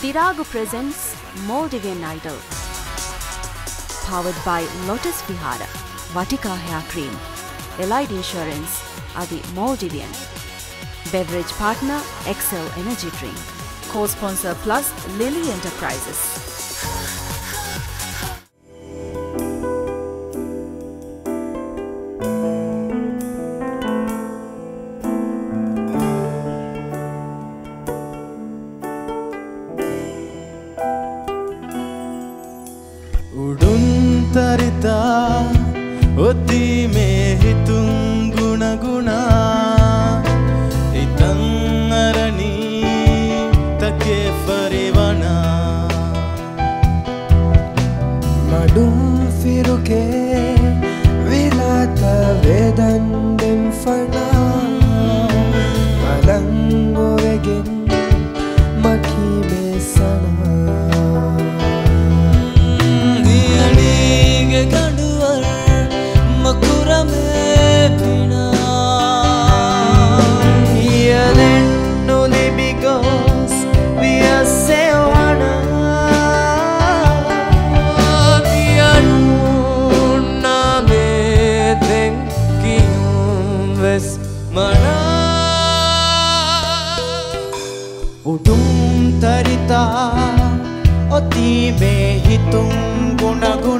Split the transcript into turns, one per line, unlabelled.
Dhiraagu presents Maldivian Idol. Powered by Lotus Vihara, Vatika Hair Cream, Elite Insurance, Adi Maldivian. Beverage partner Excel Energy Drink. Co-sponsor plus Lily Enterprises.
ಒತ್ತಿ ಮೇಹಿತುಂ ಗುಣಗುಣ ಇತಂಗರಣಿ
ತಕ್ಕೆ ಫರಿವಣ. ನಡು ಫಿರುಕೆ උඩුම් තරිතා ඔතිබේ හිතුම් ගුණගුණා